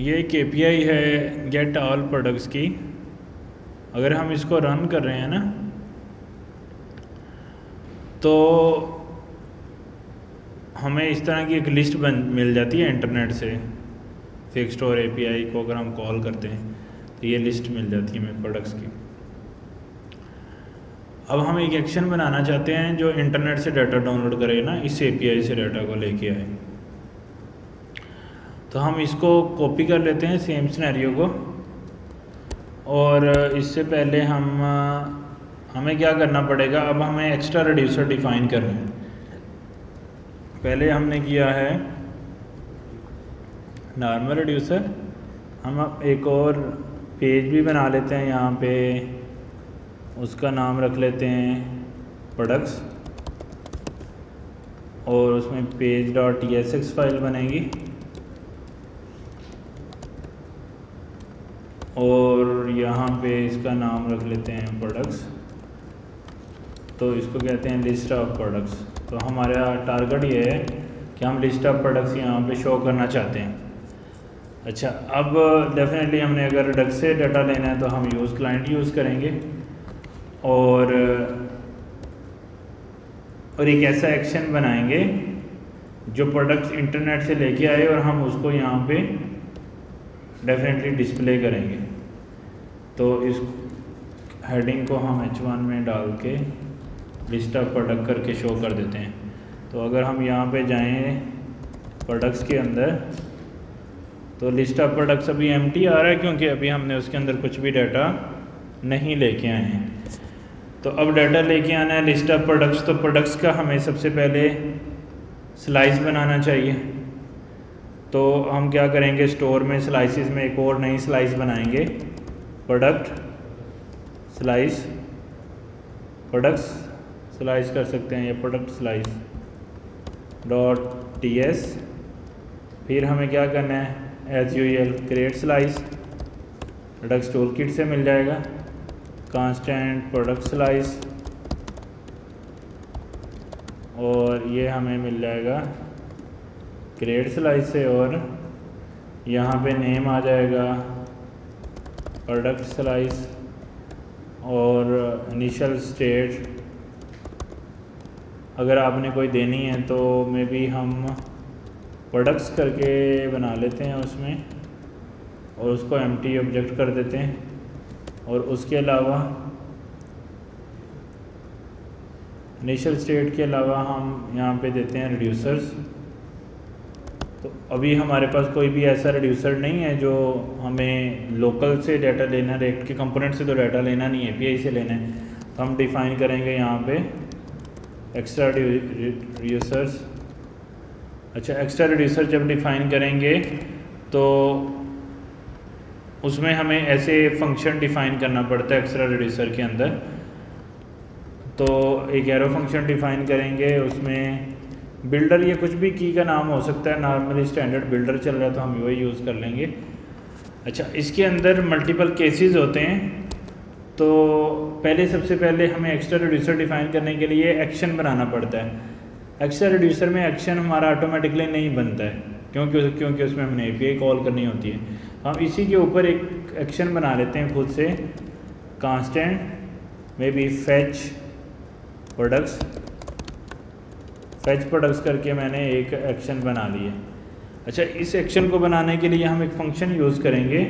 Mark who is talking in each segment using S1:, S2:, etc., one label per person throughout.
S1: ये एक ए है गेट ऑल प्रोडक्ट्स की। अगर हम इसको रन कर रहे हैं ना तो हमें इस तरह की एक लिस्ट बन, मिल जाती है इंटरनेट से। फिक्स स्टोर एपीआई को अगर हम कॉल करते हैं तो ये लिस्ट मिल जाती है हमें प्रोडक्ट्स की। अब हम एक एक्शन बनाना चाहते हैं जो इंटरनेट से डाटा डाउनलोड करे ना, इस एपीआई से डाटा को लेके आए। तो हम इसको कॉपी कर लेते हैं सेम सिनेरियो को। और इससे पहले हम, हमें क्या करना पड़ेगा? अब हमें एक्स्ट्रा रिड्यूसर डिफ़ाइन करना है। पहले हमने किया है नॉर्मल रिड्यूसर हम अब एक और पेज भी बना लेते हैं यहाँ पे। उसका नाम रख लेते हैं प्रोडक्ट्स और उसमें पेज डॉट एक्स फ़ाइल बनेगी। और यहाँ पे इसका नाम रख लेते हैं प्रोडक्ट्स तो इसको कहते हैं लिस्ट ऑफ़ प्रोडक्ट्स तो हमारा टारगेट ये है कि हम लिस्ट ऑफ़ प्रोडक्ट्स यहाँ पे शो करना चाहते हैं। अच्छा अब डेफिनेटली हमने अगर डक से डाटा लेना है तो हम यूज़ क्लाइंट यूज़ करेंगे। और और एक ऐसा एक्शन बनाएँगे जो प्रोडक्ट्स इंटरनेट से लेके आए और हम उसको यहाँ पे डेफिनेटली डिस्प्ले करेंगे। तो इस हेडिंग को हम एच वन में डाल के लिस्ट ऑफ़ प्रोडक्ट करके शो कर देते हैं। तो अगर हम यहाँ पे जाएँ प्रोडक्ट्स के अंदर तो लिस्ट ऑफ़ प्रोडक्ट्स अभी एम आ रहा है क्योंकि अभी हमने उसके अंदर कुछ भी डाटा नहीं लेके आए हैं। तो अब डाटा लेके आना है लिस्ट ऑफ़ प्रोडक्ट्स तो प्रोडक्ट्स का हमें सबसे पहले स्लाइस बनाना चाहिए। तो हम क्या करेंगे स्टोर में स्लाइसिस में एक और नई स्लाइस बनाएँगे। प्रोडक्ट स्लाइस, प्रोडक्ट्स स्लाइस कर सकते हैं, ये product slice. Dot T S फिर हमें क्या करना है? As you'll create slice product toolkit से मिल जाएगा। कांस्टेंट प्रोडक्ट स्लाइस और ये हमें मिल जाएगा क्रिएट स्लाइस से और यहाँ पे नेम आ जाएगा। प्रोडक्ट स्लाइस और इनिशियल स्टेट अगर आपने कोई देनी है तो मे बी हम प्रोडक्ट्स करके बना लेते हैं उसमें और उसको एम टी ऑब्जेक्ट कर देते हैं। और उसके अलावा इनिशियल स्टेट के अलावा हम यहाँ पे देते हैं रिड्यूसर्स तो अभी हमारे पास कोई भी ऐसा रिड्यूसर नहीं है जो हमें लोकल से डाटा लेना है रेक्ट के कंपोनेंट से तो डाटा लेना नहीं है पीआई से लेना है। तो हम डिफ़ाइन करेंगे यहाँ पे एक्स्ट्रा रिड्यूसर्स अच्छा एक्स्ट्रा रिड्यूसर जब डिफ़ाइन करेंगे तो उसमें हमें ऐसे फ़ंक्शन डिफ़ाइन करना पड़ता है एक्स्ट्रा रिड्यूसर के अंदर। तो एक एरो फ़ंक्शन डिफ़ाइन करेंगे, उसमें बिल्डर ये कुछ भी की का नाम हो सकता है नॉर्मली स्टैंडर्ड बिल्डर चल रहा है तो हम वही यूज़ कर लेंगे। अच्छा इसके अंदर मल्टीपल केसेस होते हैं। तो पहले, सबसे पहले हमें एक्स्ट्रा रिड्यूसर डिफाइन करने के लिए एक्शन बनाना पड़ता है। एक्स्ट्रा रिड्यूसर में एक्शन हमारा ऑटोमेटिकली नहीं बनता है, क्योंकि क्योंकि उसमें हमने ए कॉल करनी होती है। हम इसी के ऊपर एक एक्शन बना लेते हैं खुद से। Constant maybe fetch products fetch products करके मैंने एक एक्शन बना लिया अच्छा इस एक्शन को बनाने के लिए हम एक फ़ंक्शन यूज़ करेंगे।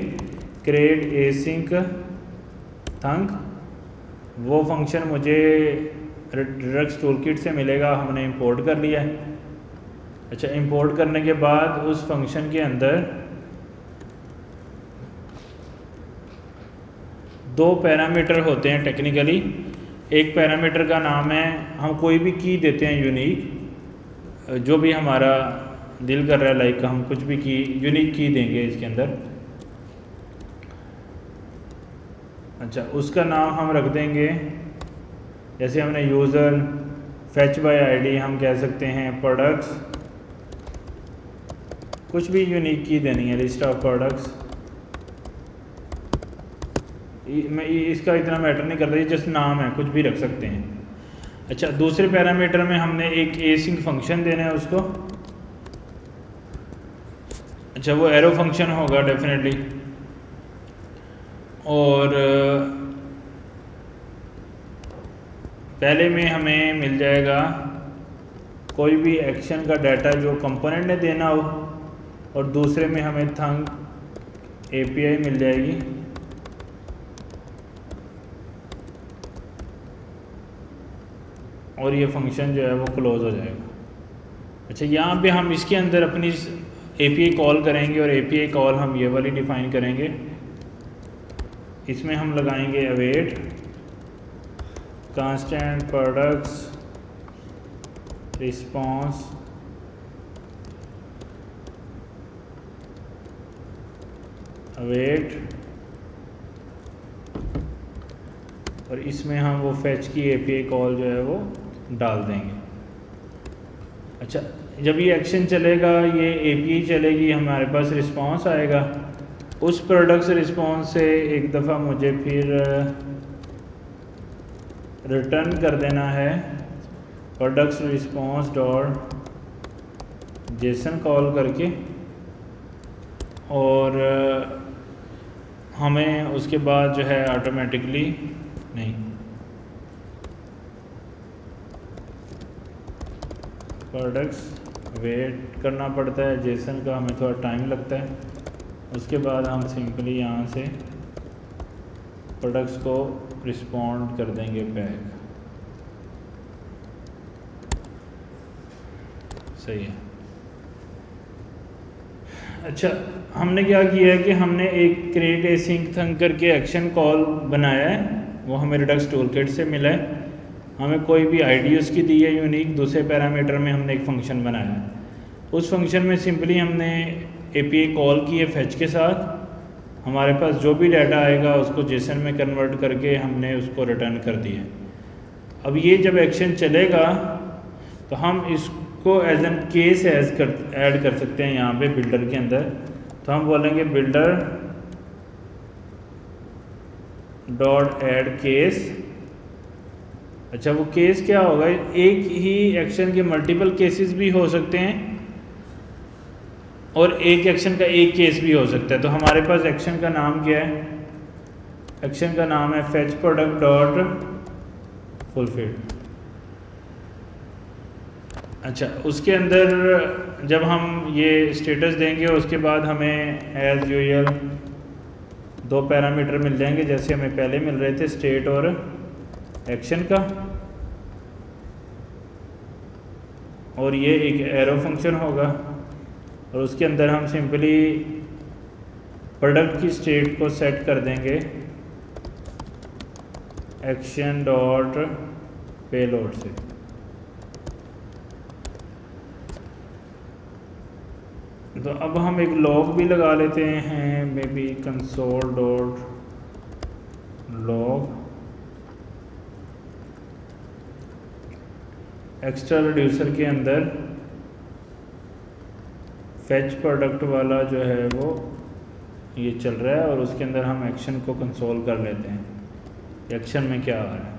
S1: क्रिएट ए सिंक थंक वो फ़ंक्शन मुझे ड्रग्स टूल किट से मिलेगा, हमने इंपोर्ट कर लिया है। अच्छा इंपोर्ट करने के बाद उस फ़ंक्शन के अंदर दो पैरामीटर होते हैं टेक्निकली एक पैरामीटर का नाम है, हम कोई भी की देते हैं यूनिक जो भी हमारा दिल कर रहा है लाइक हम कुछ भी की यूनिक की देंगे इसके अंदर। अच्छा उसका नाम हम रख देंगे, जैसे हमने यूज़र फैच बाय आईडी हम कह सकते हैं प्रोडक्ट्स कुछ भी यूनिक की देनी है लिस्ट ऑफ़ प्रोडक्ट्स मैं इसका इतना मैटर नहीं करता, ये जस्ट नाम है, कुछ भी रख सकते हैं। अच्छा दूसरे पैरामीटर में हमने एक ए सिंक फ़ंक्शन देना है उसको। अच्छा वो एरो फ़ंक्शन होगा डेफिनेटली और, पहले में हमें मिल जाएगा, कोई भी एक्शन का डाटा जो कंपोनेंट ने देना हो, और दूसरे में हमें थंग एपीआई मिल जाएगी। और ये फ़ंक्शन जो है वो क्लोज हो जाएगा। अच्छा यहाँ पे हम इसके अंदर अपनी एपीआई कॉल करेंगे और एपीआई कॉल हम ये वाली डिफ़ाइन करेंगे। इसमें हम लगाएँगे await constant products response await और इसमें हम वो फैच की एपीआई कॉल जो है वो डाल देंगे। अच्छा जब ये एक्शन चलेगा, ये एपीआई चलेगी, हमारे पास रिस्पांस आएगा। उस प्रोडक्ट रिस्पांस से एक दफ़ा मुझे फिर रिटर्न कर देना है। Products response dot JSON call करके। और, हमें उसके बाद जो है ऑटोमेटिकली नहीं। प्रोडक्ट्स वेट करना पड़ता है। जेसन का हमें थोड़ा टाइम लगता है। उसके बाद हम सिंपली यहाँ से प्रोडक्ट्स को रिस्पॉन्ड कर देंगे बैक सही है। अच्छा हमने क्या किया है कि हमने एक क्रिएट ए सिंक थंग करके एक्शन कॉल बनाया है। वो हमें रिडक्स टूल से मिला है। हमें कोई भी आई उसकी दी है यूनिक दूसरे पैरामीटर में हमने एक फ़ंक्शन बनाया है। उस फ़ंक्शन में सिंपली हमने ए कॉल की है फैच के साथ। हमारे पास जो भी डाटा आएगा, उसको जेसन में कन्वर्ट करके हमने उसको रिटर्न कर दिया अब ये जब एक्शन चलेगा तो हम इसको एज एन केस एज कर ऐड कर सकते हैं यहाँ पे बिल्डर के अंदर। तो हम बोलेंगे बिल्डर डॉट एड केस अच्छा वो केस क्या होगा? एक ही एक्शन के मल्टीपल केसेस भी हो सकते हैं और एक एक्शन का एक केस भी हो सकता है। तो हमारे पास एक्शन का नाम क्या है? एक्शन का नाम है फेच प्रोडक्ट डॉट फुलफिल अच्छा उसके अंदर जब हम ये स्टेटस देंगे उसके बाद हमें एज यूजल दो पैरामीटर मिल जाएँगे, जैसे हमें पहले मिल रहे थे स्टेट और एक्शन का। और ये एक एरो फ़ंक्शन होगा। और उसके अंदर हम सिंपली प्रोडक्ट की स्टेट को सेट कर देंगे। एक्शन डॉट पेलोड से। तो अब हम एक लॉग भी लगा लेते हैं। Maybe console dot log extra reducer के अंदर फैच प्रोडक्ट वाला जो है वो ये चल रहा है और उसके अंदर हम एक्शन को कंसोल कर लेते हैं। एक्शन में क्या आ रहा है?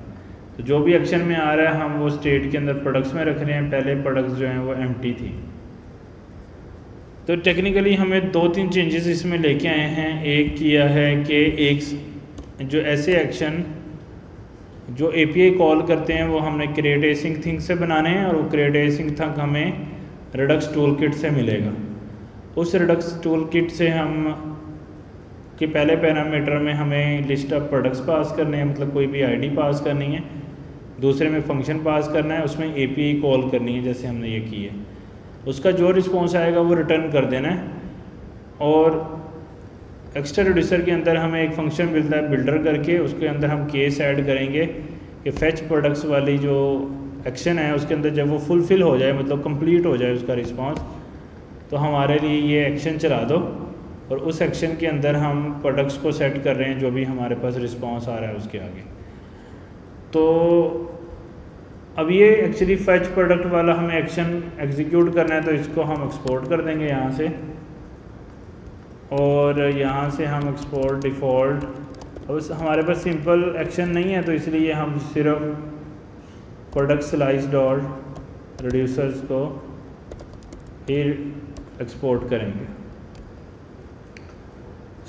S1: तो जो भी एक्शन में आ रहा है, हम वो स्टेट के अंदर प्रोडक्ट्स में रख रहे हैं। पहले प्रोडक्ट्स जो हैं वो एमटी थी। तो टेक्निकली हमें दो तीन चेंजेस इसमें लेके आए हैं। एक किया है कि एक जो ऐसे एक्शन जो एपीआई कॉल करते हैं, वो हमने क्रिएट एसिंग थिंग से बनाने हैं और वो क्रिएट एसिंग थिंग हमें रिडक्स टूल किट से मिलेगा। उस रिडक्स टूल किट से हम, कि पहले पैरामीटर में हमें लिस्ट ऑफ़ प्रोडक्ट्स पास करने हैं मतलब कोई भी आईडी पास करनी है, दूसरे में फ़ंक्शन पास करना है, उसमें एपीआई कॉल करनी है, जैसे हमने ये की है। उसका जो रिस्पॉन्स आएगा, वो रिटर्न कर देना है। और एक्स्ट्रा रिड्यूसर के अंदर हमें एक फ़ंक्शन मिलता है बिल्डर करके, उसके अंदर हम केस ऐड करेंगे कि फैच प्रोडक्ट्स वाली जो एक्शन है, उसके अंदर जब वो फुलफ़िल हो जाए मतलब कंप्लीट हो जाए उसका रिस्पांस तो हमारे लिए ये एक्शन चला दो। और उस एक्शन के अंदर हम प्रोडक्ट्स को सेट कर रहे हैं, जो भी हमारे पास रिस्पांस आ रहा है उसके आगे। तो अब ये एक्चुअली फैच प्रोडक्ट वाला हमें एक्शन एग्जीक्यूट करना है तो इसको हम एक्सपोर्ट कर देंगे यहाँ से। और यहाँ से हम एक्सपोर्ट डिफ़ॉल्ट अब हमारे पास सिंपल एक्शन नहीं है तो इसलिए हम सिर्फ़ प्रोडक्ट स्लाइस डॉट रिड्यूसर्स को ही एक्सपोर्ट करेंगे।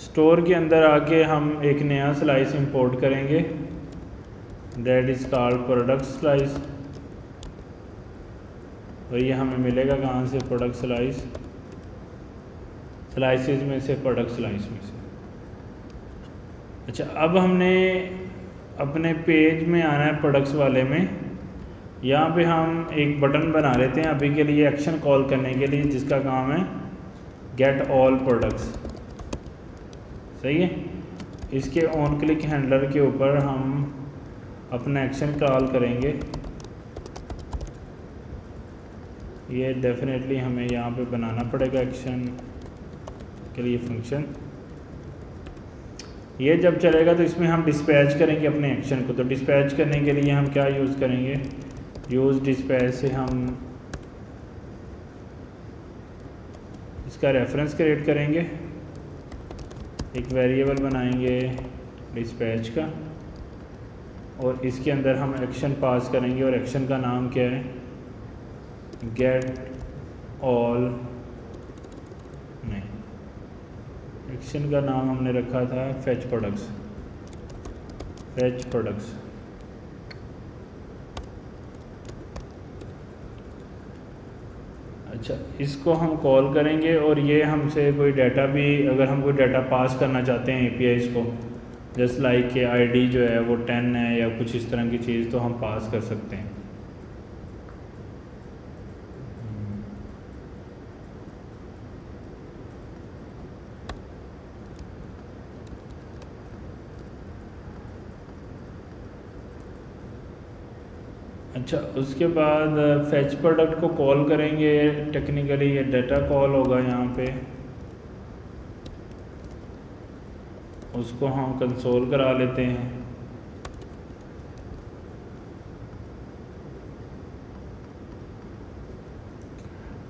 S1: स्टोर के अंदर आके हम एक नया स्लाइस इंपोर्ट करेंगे। That is called product slice और ये हमें मिलेगा कहाँ से प्रोडक्ट स्लाइस स्लाइसिस में से प्रोडक्ट स्लाइस में से। अच्छा अब हमने अपने पेज में आना है प्रोडक्ट्स वाले में। यहाँ पे हम एक बटन बना लेते हैं अभी के लिए एक्शन कॉल करने के लिए, जिसका काम है गेट ऑल प्रोडक्ट्स सही है? इसके ऑन क्लिक हैंडलर के ऊपर हम अपना एक्शन कॉल करेंगे। ये डेफिनेटली हमें यहाँ पे बनाना पड़ेगा एक्शन के लिए फ़ंक्शन ये जब चलेगा तो इसमें हम डिस्पैच करेंगे अपने एक्शन को। तो डिस्पैच करने के लिए हम क्या यूज़ करेंगे? यूज़ डिस्पैच से हम इसका रेफरेंस क्रिएट करेंगे। एक वेरिएबल बनाएँगे डिस्पैच का। और इसके अंदर हम एक्शन पास करेंगे। और एक्शन का नाम क्या है? गेट ऑल नहीं एक्शन का नाम हमने रखा था फैच प्रोडक्ट्स फेच प्रोडक्ट्स अच्छा इसको हम कॉल करेंगे और ये हमसे कोई डाटा भी, अगर हम कोई डाटा पास करना चाहते हैं ए को जस्ट लाइक के आईडी जो है वो टेन है या कुछ इस तरह की चीज़ तो हम पास कर सकते हैं। अच्छा। उसके बाद फैच प्रोडक्ट को कॉल करेंगे टेक्निकली ये डाटा कॉल होगा यहाँ पे। उसको हम कंसोल करा लेते हैं।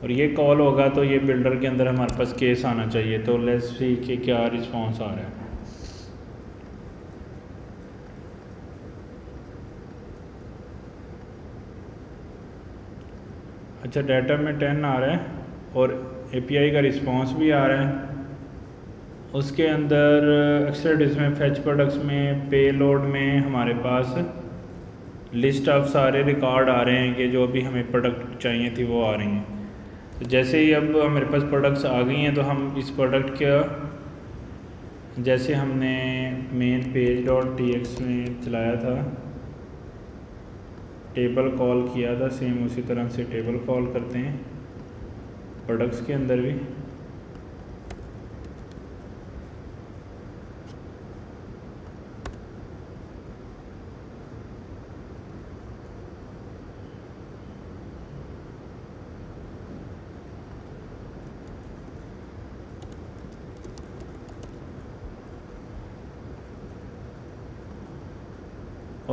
S1: और ये कॉल होगा तो ये बिल्डर के अंदर हमारे पास केस आना चाहिए तो लेट्स सी कि क्या रिस्पांस आ रहा है। अच्छा डाटा में टेन आ रहा है और एपीआई का रिस्पांस भी आ रहा है। उसके अंदर एक्सट्रा इसमें फैच प्रोडक्ट्स में पे लोड में हमारे पास लिस्ट ऑफ़ सारे रिकॉर्ड आ रहे हैं कि जो अभी हमें प्रोडक्ट चाहिए थी वो आ रही हैं। तो जैसे ही अब हमारे पास प्रोडक्ट्स आ गई हैं तो हम इस प्रोडक्ट का, जैसे हमने main page dot T X में चलाया था टेबल कॉल किया था सेम उसी तरह से टेबल कॉल करते हैं। प्रोडक्ट्स के अंदर भी।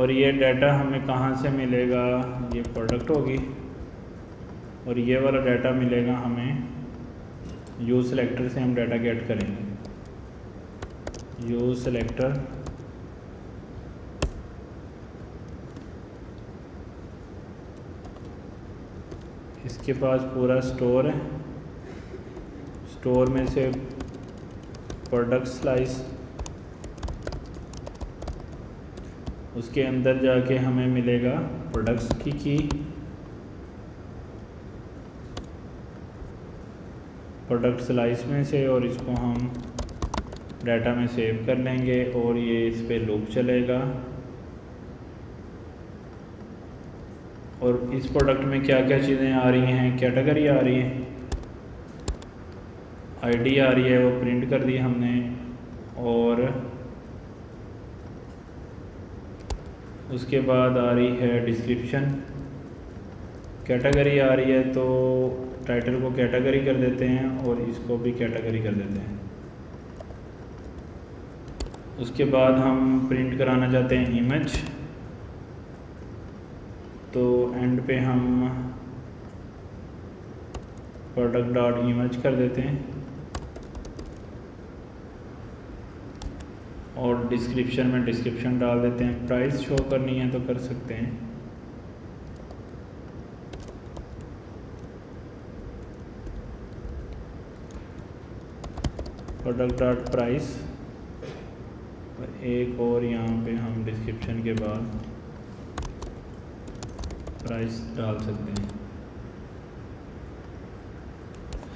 S1: और ये डाटा हमें कहाँ से मिलेगा? ये प्रोडक्ट होगी। और ये वाला डाटा मिलेगा हमें यू सेलेक्टर से हम डाटा गेट करेंगे। यू सेलेक्टर इसके पास पूरा स्टोर है। स्टोर में से प्रोडक्ट स्लाइस उसके अंदर जाके हमें मिलेगा प्रोडक्ट्स की की। प्रोडक्ट स्लाइस में से और इसको हम डाटा में सेव कर लेंगे और ये इस पर लूप चलेगा। और इस प्रोडक्ट में क्या क्या चीज़ें आ रही हैं कैटेगरी आ रही है। आईडी आ रही है, वो प्रिंट कर दी हमने और उसके बाद आ रही है डिस्क्रिप्शन कैटेगरी आ रही है तो टाइटल को कैटेगरी कर देते हैं और इसको भी कैटेगरी कर देते हैं. उसके बाद हम प्रिंट कराना चाहते हैं इमेज तो एंड पे हम प्रोडक्ट डॉट इमेज कर देते हैं. और डिस्क्रिप्शन में डिस्क्रिप्शन डाल देते हैं। प्राइस शो करनी है तो कर सकते हैं। प्रोडक्ट डॉट प्राइस एक और यहाँ पे हम डिस्क्रिप्शन के बाद प्राइस डाल सकते हैं।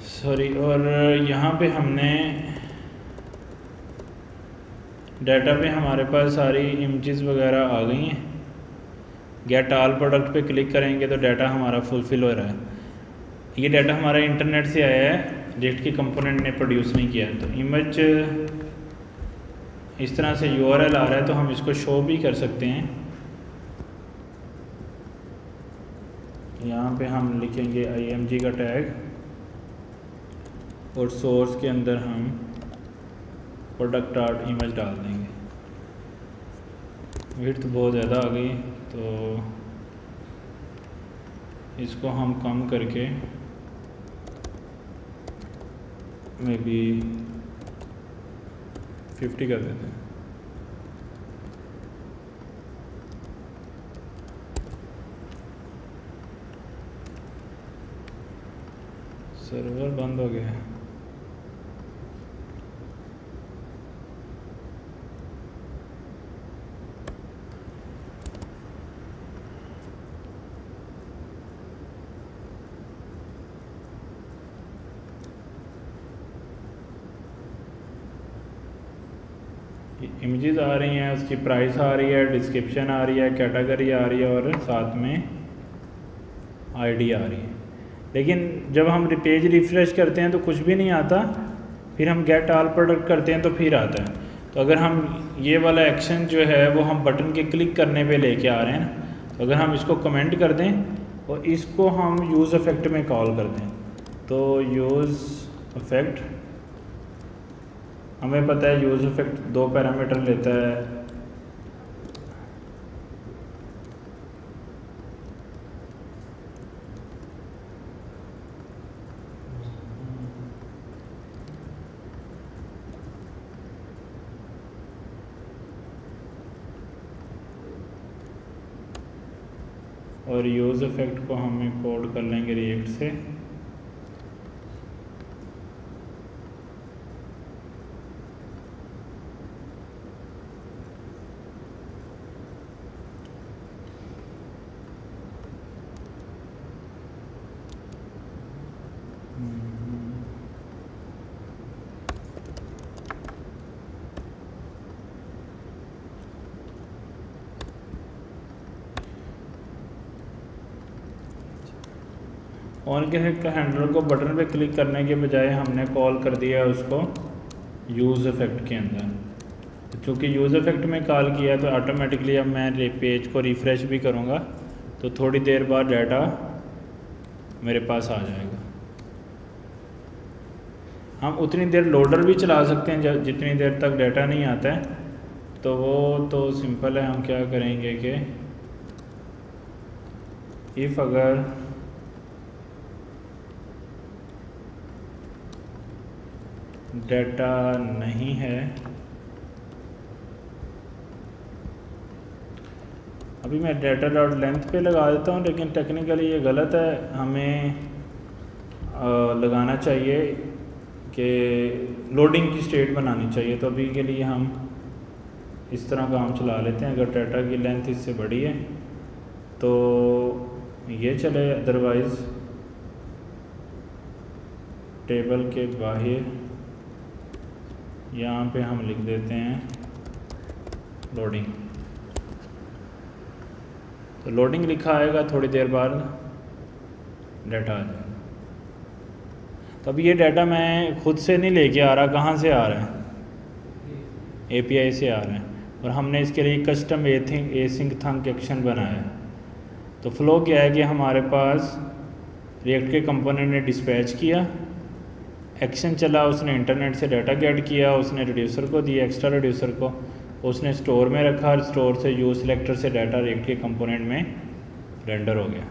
S1: सॉरी और यहाँ पे हमने डाटा पे हमारे पास सारी इमेजेस वगैरह आ गई हैं। गेट आल प्रोडक्ट पे क्लिक करेंगे तो डाटा हमारा फुलफ़िल हो रहा है। ये डाटा हमारा इंटरनेट से आया है जेट के कंपोनेंट ने प्रोड्यूस नहीं किया। तो इमेज इस तरह से यूआरएल आ रहा है तो हम इसको शो भी कर सकते हैं। यहाँ पे हम लिखेंगे आई का टैग और सोर्स के अंदर हम प्रोडक्ट आर्ट इमेज डाल देंगे। विथ तो बहुत ज़्यादा आ गई तो इसको हम कम करके मे बी फिफ्टी कर देते हैं। सर्वर बंद हो गया है। इमेजेस आ रही हैं, उसकी प्राइस आ रही है डिस्क्रिप्शन आ रही है कैटेगरी आ रही है और साथ में आईडी आ रही है। लेकिन जब हम पेज रिफ़्रेश करते हैं तो कुछ भी नहीं आता, फिर हम गेट आल प्रोडक्ट करते हैं तो फिर आता है। तो अगर हम ये वाला एक्शन जो है, वो हम बटन के क्लिक करने पे लेके आ रहे हैं ना तो अगर हम इसको कमेंट कर दें और इसको हम यूज़ इफ़ेक्ट में कॉल कर दें तो यूज़ इफ़ेक्ट हमें पता है यूज़ इफ़ेक्ट दो पैरामीटर लेता है। और यूज़ इफ़ेक्ट को हम कोड कर लेंगे रिएक्ट से। ऑन के का हैंडल को बटन पे क्लिक करने के बजाय हमने कॉल कर दिया है उसको यूज़ इफ़ेक्ट के अंदर। चूँकि यूज़ इफ़ेक्ट में कॉल किया तो ऑटोमेटिकली अब मैं पेज को रिफ़्रेश भी करूँगा तो थोड़ी देर बाद डाटा मेरे पास आ जाएगा। हम उतनी देर लोडर भी चला सकते हैं जब जितनी देर तक डाटा नहीं आता है। तो वो तो सिंपल है, हम क्या करेंगे कि इफ़ अगर डाटा नहीं है। अभी मैं डेटा डॉट लेंथ पे लगा देता हूँ, लेकिन टेक्निकली ये गलत है। हमें लगाना चाहिए कि लोडिंग की स्टेट बनानी चाहिए। तो अभी के लिए हम इस तरह काम चला लेते हैं। अगर डाटा की लेंथ इससे बड़ी है तो ये चले अदरवाइज़ टेबल के बाहर यहाँ पे हम लिख देते हैं लोडिंग तो लोडिंग लिखा आएगा थोड़ी देर बाद डाटा आ जाएगा। तो अब ये डाटा मैं खुद से नहीं लेके आ रहा, कहाँ से आ रहा है? एपीआई से आ रहा है। और हमने इसके लिए custom a thing async thunk action बनाया। है तो फ्लो क्या है कि हमारे पास रिएक्ट के कंपोनेंट ने डिस्पैच किया। एक्शन चला, उसने इंटरनेट से डाटा गेट किया, उसने रिड्यूसर को दिया एक्स्ट्रा रिड्यूसर को। उसने स्टोर में रखा स्टोर से यू सिलेक्टर से डाटा रेक्ट के कंपोनेंट में रेंडर हो गया।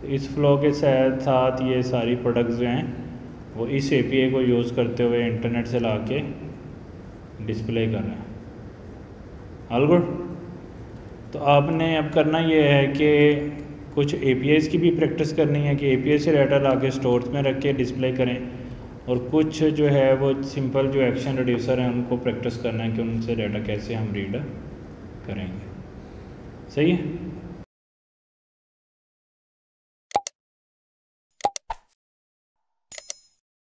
S1: तो इस फ्लो के साथ साथ ये सारी प्रोडक्ट्स जो हैं, वो इस ए को यूज़ करते हुए इंटरनेट से ला के डिस्प्ले कर रहे हैं। ऑल गुड तो आपने अब करना ये है कि कुछ ए की भी प्रैक्टिस करनी है कि ए से डाटा ला के स्टोर में रख के डिस्प्ले करें। और कुछ जो है वो सिंपल जो एक्शन रिड्यूसर हैं, उनको प्रैक्टिस करना है कि उनसे डाटा कैसे हम रीड करेंगे। सही है?